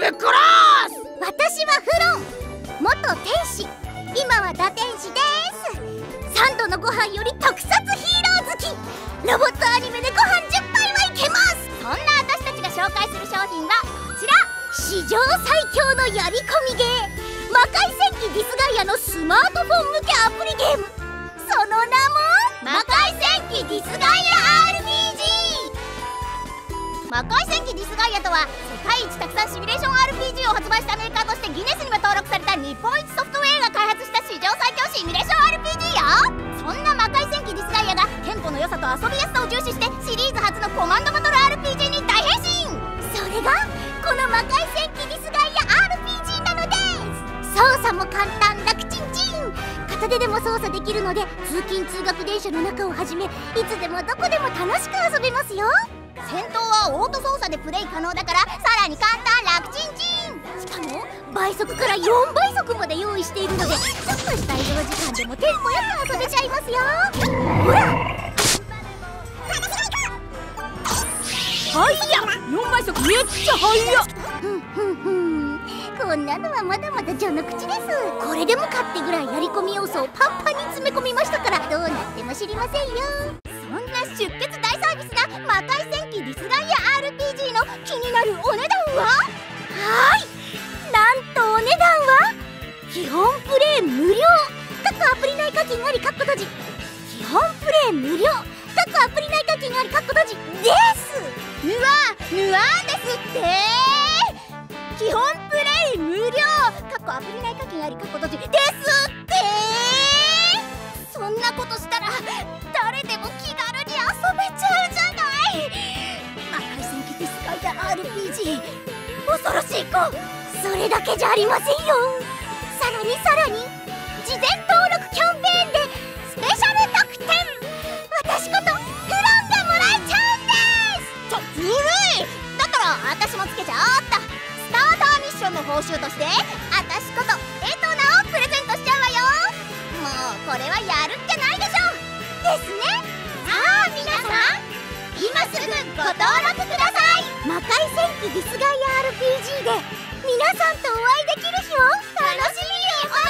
ぶっ殺す！私はフロン！元天使！今は打天使です。三度のご飯より特撮ヒーロー好き。ロボットアニメでご飯10杯はいけますそんな私たちが紹介する商品はこちら。史上最強のやり込みゲー。魔界戦記ディスガイアのスマートフォン向けアプリゲーム。その名も魔界戦記ディスガイア RPG 魔界戦記ディスガイアとは世界一たくさんシミュレーション RPG を発売したメーカーとしてギネスにも登録された日本一ソフトウェアが開発した史上最強シミュレーション RPG よそんな魔界戦記ディスガイアがテンポの良さと遊びやすさを重視してシリーズ初のコマンドバトル RPG に大変身それがこの魔界戦記ディスガイア RPG なのです操作も簡単楽ちんちん。片手でも操作できるので通勤通学電車の中をはじめいつでもどこでも楽しく遊べますよ。戦闘はオート操作でプレイ可能だからさらに簡単楽ちんちん。しかも倍速から4倍速まで用意しているのでちょっとした移動時間でもテンポよく遊べちゃいますよ。ほらはいや4倍速めっちゃ速っ！ふんふんふん。こんなのはまだまだ序の口です。これでもかってぐらいやり込み要素をパンパンに詰め込みましたからどうなっても知りませんよ。そんな出血大サははい。なんとお値段は？基本プレイ無料。各アプリ内課金ありカッコ閉じ。基本プレイ無料。各アプリ内課金ありカッコ閉じです。うわぬわんですって。基本プレイ無料。過去アプリ内課金あり過去閉じです。恐ろしい子それだけじゃありませんよ。さらにさらに事前登録キャンペーンでスペシャル特典。私ことフロンがもらえちゃうんです。ちょずるい。だったら私もつけちゃおうっとスターターミッションの報酬として私ことエトナをプレゼントしちゃうわよ。もうこれはやるっきゃないでしょ。ですね。さあ皆さん。今すぐご登録ください。戦記ディスガイア RPG で皆さんとお会いできる日を楽しみに